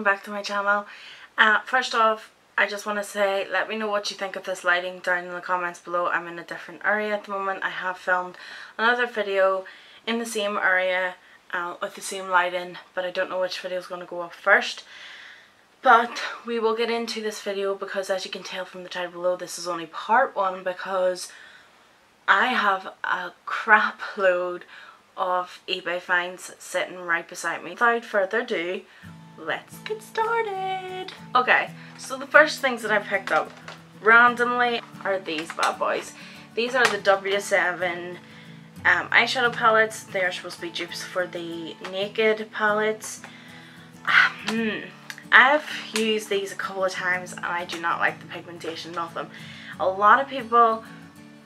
welcome back to my channel. Uh, first off, I just want to say, let me know what you think of this lighting down in the comments below. I'm in a different area at the moment. I have filmed another video in the same area uh, with the same lighting, but I don't know which video is going to go up first. But we will get into this video because as you can tell from the title below, this is only part one because I have a crap load of eBay finds sitting right beside me. Without further ado, let's get started. Okay, so the first things that I picked up randomly are these bad boys. These are the W7 um, eyeshadow palettes. They are supposed to be dupes for the Naked palettes. Hmm. I've used these a couple of times and I do not like the pigmentation of them. A lot of people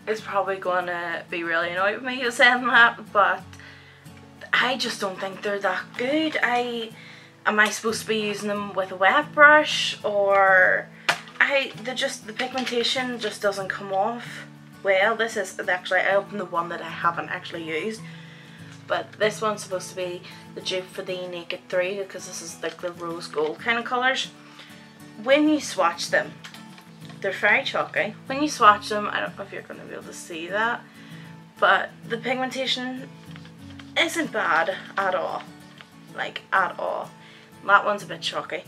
is probably going to be really annoyed with me saying that, but I just don't think they're that good. I am I supposed to be using them with a wet brush or I the just the pigmentation just doesn't come off well. This is actually I opened the one that I haven't actually used. But this one's supposed to be the dupe for the Naked 3 because this is like the rose gold kind of colours. When you swatch them, they're very chalky. When you swatch them, I don't know if you're going to be able to see that, but the pigmentation isn't bad at all. Like, at all. That one's a bit chalky.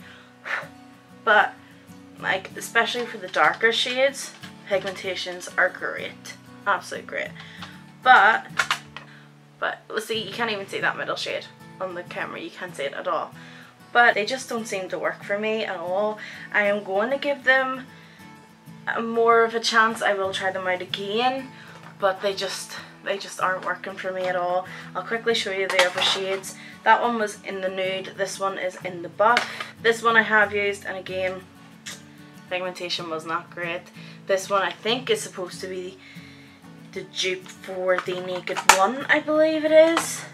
But, like, especially for the darker shades, pigmentations are great. Absolutely great. But, but, let's see, you can't even see that middle shade on the camera. You can't see it at all. But they just don't seem to work for me at all. I am going to give them more of a chance. I will try them out again. But they just they just aren't working for me at all. I'll quickly show you the other shades. That one was in the nude, this one is in the buff. This one I have used and again, pigmentation was not great. This one I think is supposed to be the dupe for the Naked One, I believe it is.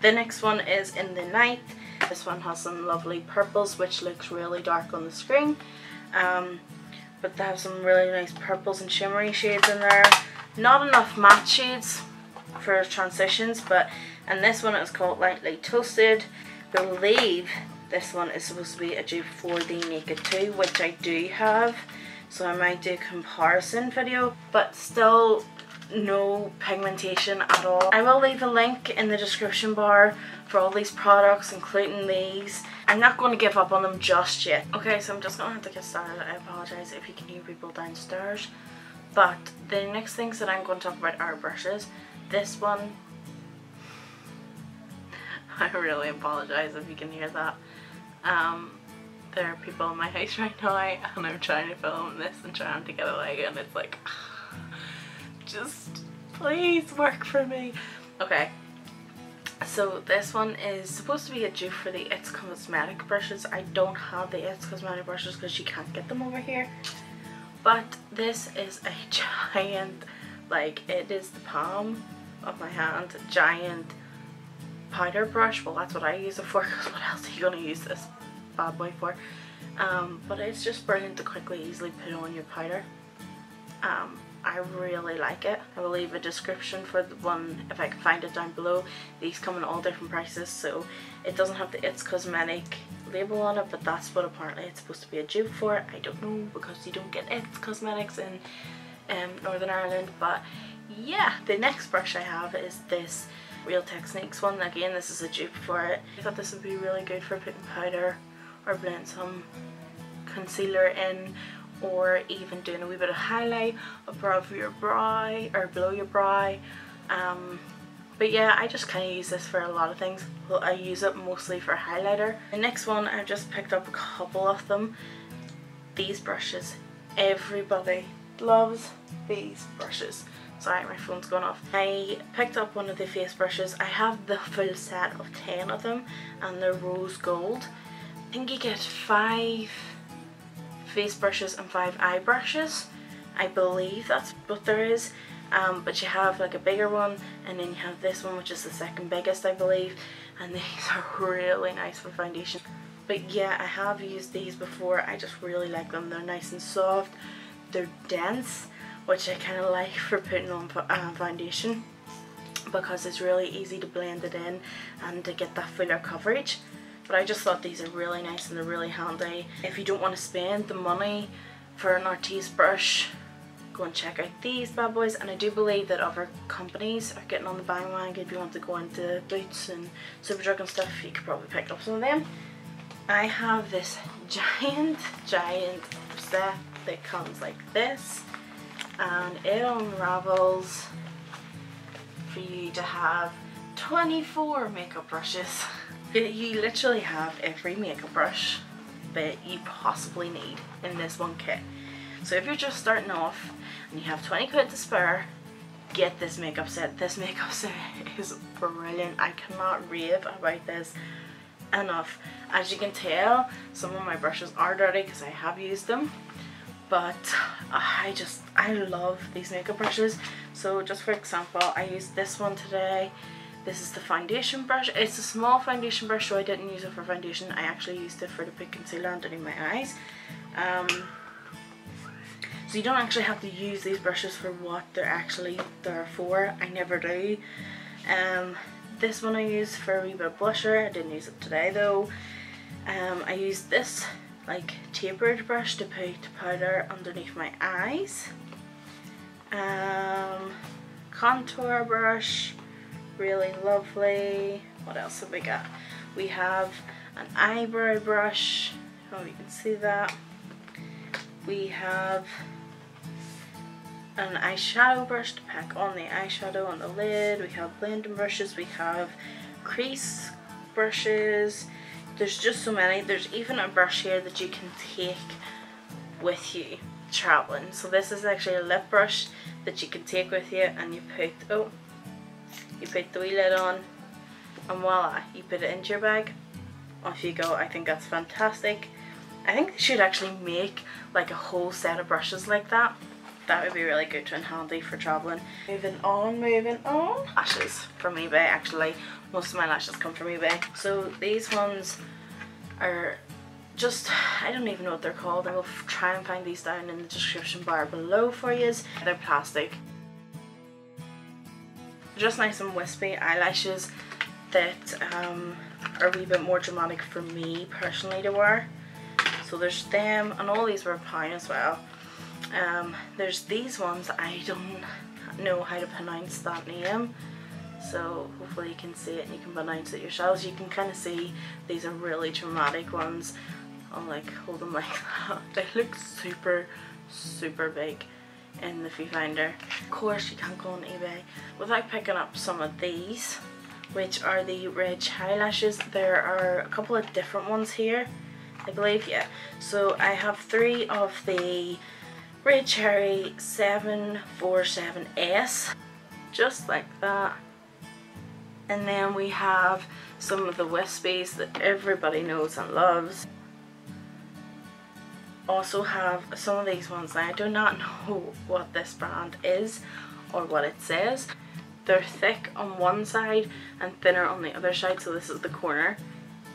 The next one is in the night. This one has some lovely purples which looks really dark on the screen. Um, but they have some really nice purples and shimmery shades in there. Not enough matte shades, for transitions but and this one is called Lightly Toasted. I believe this one is supposed to be a dupe for the Naked 2 which I do have so I might do a comparison video but still no pigmentation at all. I will leave a link in the description bar for all these products including these. I'm not going to give up on them just yet. Okay so I'm just going to have to get started. I apologise if you can hear people downstairs. But the next things that I'm going to talk about are brushes. This one, I really apologize if you can hear that. Um, there are people in my house right now and I'm trying to film this and trying to get like and it's like, just please work for me. Okay, so this one is supposed to be a dupe for the It's Cosmetic brushes. I don't have the It's Cosmetic brushes because you can't get them over here. But this is a giant, like it is the palm of my hand giant powder brush. Well, that's what I use it for because what else are you going to use this bad boy for? Um, but it's just brilliant to quickly, easily put on your powder. Um, I really like it. I will leave a description for the one if I can find it down below. These come in all different prices so it doesn't have the It's Cosmetic label on it but that's what apparently it's supposed to be a dupe for. I don't know because you don't get It's Cosmetics in um, Northern Ireland but yeah, the next brush I have is this Real Techniques one. Again, this is a dupe for it. I thought this would be really good for putting powder or blend some concealer in or even doing a wee bit of highlight above your brow or below your brow. Um, but yeah, I just kind of use this for a lot of things. Well, I use it mostly for highlighter. The next one, I just picked up a couple of them. These brushes. Everybody loves these brushes. Sorry, my phone's gone off. I picked up one of the face brushes. I have the full set of 10 of them and they're rose gold. I think you get five face brushes and five eye brushes. I believe that's what there is. Um, but you have like a bigger one and then you have this one which is the second biggest I believe and these are really nice for foundation. But yeah, I have used these before. I just really like them. They're nice and soft. They're dense which I kind of like for putting on uh, foundation because it's really easy to blend it in and to get that fuller coverage. But I just thought these are really nice and they're really handy. If you don't want to spend the money for an artiste brush, go and check out these bad boys and I do believe that other companies are getting on the bandwagon if you want to go into Boots and Superdrug and stuff you could probably pick up some of them. I have this giant giant set that comes like this and it unravels for you to have 24 makeup brushes. You literally have every makeup brush that you possibly need in this one kit. So if you're just starting off and you have 20 quid to spare, get this makeup set. This makeup set is brilliant. I cannot rave about this enough. As you can tell, some of my brushes are dirty because I have used them. But I just, I love these makeup brushes. So just for example, I used this one today. This is the foundation brush. It's a small foundation brush so I didn't use it for foundation. I actually used it for the big concealer underneath my eyes. Um, so you don't actually have to use these brushes for what they're actually there for. I never do. Um, this one I used for a wee bit of blusher. I didn't use it today though. Um, I used this like tapered brush to put powder underneath my eyes. Um, contour brush really lovely. What else have we got? We have an eyebrow brush. Oh, you can see that. We have an eyeshadow brush to pack on the eyeshadow on the lid. We have blending brushes. We have crease brushes. There's just so many. There's even a brush here that you can take with you traveling. So this is actually a lip brush that you can take with you and you put, oh, you put the wee lid on and voila, you put it into your bag. Off you go. I think that's fantastic. I think they should actually make like a whole set of brushes like that. That would be really good and handy for travelling. Moving on, moving on. Lashes from eBay actually. Most of my lashes come from eBay. So these ones are just, I don't even know what they're called. I will try and find these down in the description bar below for you. They're plastic just nice and wispy eyelashes that um, are a wee bit more dramatic for me personally to wear. So there's them and all these were a pound as well. Um, there's these ones, I don't know how to pronounce that name. So hopefully you can see it and you can pronounce it yourselves. You can kind of see these are really dramatic ones. I'll like hold them like that. They look super, super big in the viewfinder. Of course you can't go on eBay without picking up some of these which are the red eyelashes. There are a couple of different ones here I believe, yeah. So I have three of the Red Cherry 747S just like that. And then we have some of the Wispies that everybody knows and loves also have some of these ones. I do not know what this brand is or what it says. They're thick on one side and thinner on the other side so this is the corner.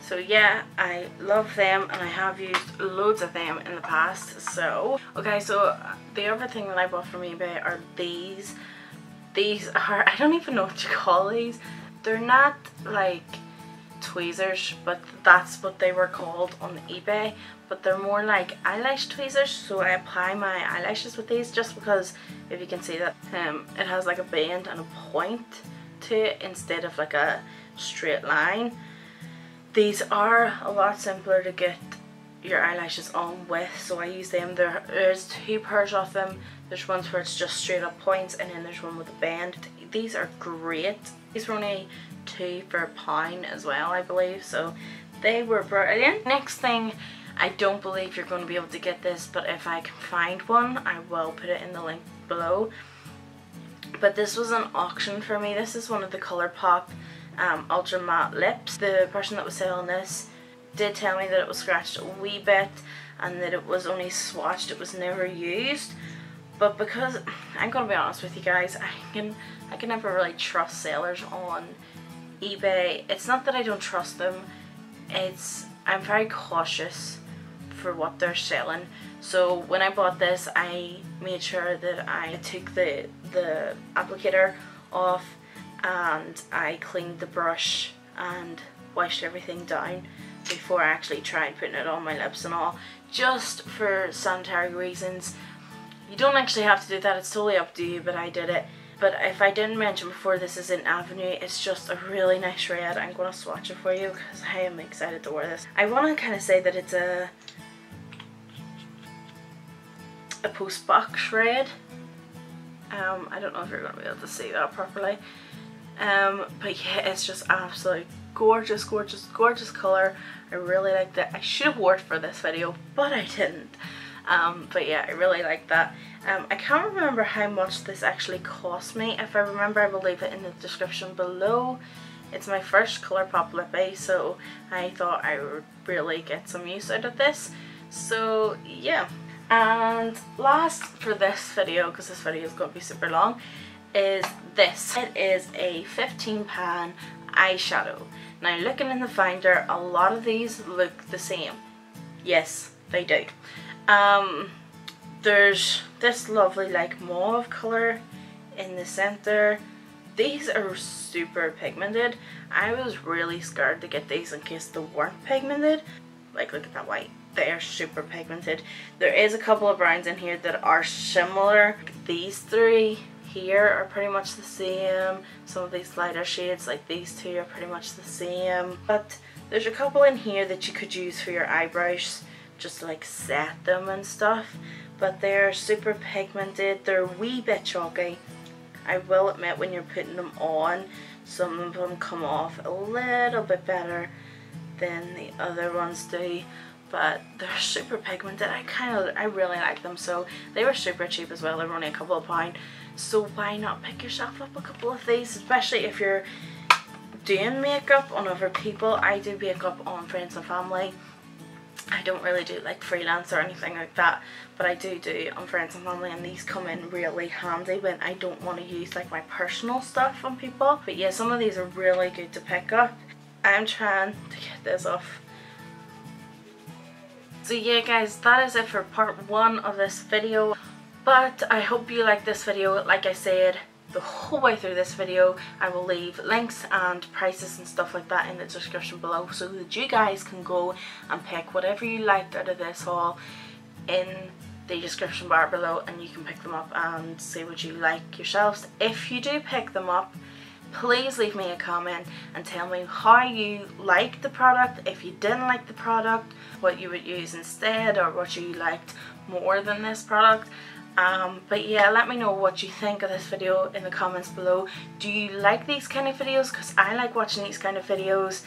So yeah, I love them and I have used loads of them in the past. So, okay, so the other thing that I bought from eBay are these. These are, I don't even know what to call these. They're not like tweezers but that's what they were called on eBay. But they're more like eyelash tweezers so I apply my eyelashes with these just because if you can see that um, it has like a bend and a point to it instead of like a straight line. These are a lot simpler to get your eyelashes on with so I use them. There is two pairs of them. There's ones where it's just straight up points and then there's one with a bend these are great. These were only two for a pound as well I believe so they were brilliant. Next thing I don't believe you're going to be able to get this but if I can find one I will put it in the link below. But this was an auction for me. This is one of the Colourpop um, Ultra Matte Lips. The person that was selling this did tell me that it was scratched a wee bit and that it was only swatched it was never used but because I'm gonna be honest with you guys I can I can never really trust sellers on eBay. It's not that I don't trust them. It's I'm very cautious for what they're selling. So when I bought this I made sure that I took the the applicator off and I cleaned the brush and washed everything down before I actually tried putting it on my lips and all just for sanitary reasons you don't actually have to do that it's totally up to you but I did it. But if I didn't mention before this is an Avenue it's just a really nice red I'm going to swatch it for you because I am excited to wear this. I want to kind of say that it's a a post box red. Um, I don't know if you're going to be able to see that properly. Um, but yeah it's just absolutely gorgeous gorgeous gorgeous colour I really liked it. I should have wore it for this video but I didn't um, but yeah I really like that. Um, I can't remember how much this actually cost me. If I remember I will leave it in the description below. It's my first Colourpop lippy so I thought I would really get some use out of this. So yeah. And last for this video because this video is going to be super long is this. It is a 15 pan eyeshadow. Now looking in the finder a lot of these look the same. Yes they do um, there's this lovely like mauve colour in the centre. These are super pigmented. I was really scared to get these in case they weren't pigmented. Like look at that white. They are super pigmented. There is a couple of browns in here that are similar. These three here are pretty much the same. Some of these lighter shades like these two are pretty much the same. But there's a couple in here that you could use for your eyebrows just like set them and stuff but they're super pigmented. They're wee bit chalky. I will admit when you're putting them on some of them come off a little bit better than the other ones do but they're super pigmented. I kind of I really like them so they were super cheap as well. They were only a couple of pound. So why not pick yourself up a couple of these especially if you're doing makeup on other people? I do makeup on friends and family I don't really do like freelance or anything like that but I do do on friends and family and these come in really handy when I don't want to use like my personal stuff on people. But yeah some of these are really good to pick up. I'm trying to get this off. So yeah guys that is it for part one of this video but I hope you like this video. Like I said the whole way through this video. I will leave links and prices and stuff like that in the description below so that you guys can go and pick whatever you liked out of this haul in the description bar below and you can pick them up and see what you like yourselves. If you do pick them up, please leave me a comment and tell me how you liked the product, if you didn't like the product, what you would use instead or what you liked more than this product um, but yeah let me know what you think of this video in the comments below. Do you like these kind of videos? Because I like watching these kind of videos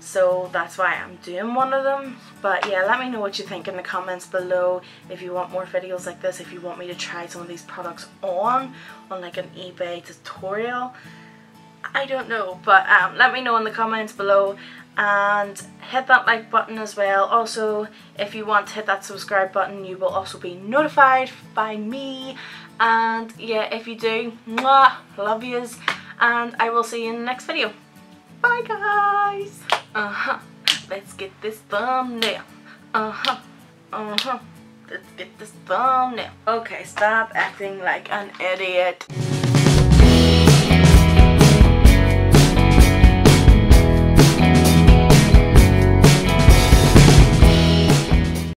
so that's why I'm doing one of them. But yeah let me know what you think in the comments below. If you want more videos like this if you want me to try some of these products on on like an eBay tutorial I don't know. But um, let me know in the comments below and hit that like button as well. Also if you want to hit that subscribe button you will also be notified by me. And yeah if you do mwah, love yous. And I will see you in the next video. Bye guys. Uh-huh. Let's get this thumbnail. Uh-huh. Uh-huh. Let's get this thumbnail. Okay stop acting like an idiot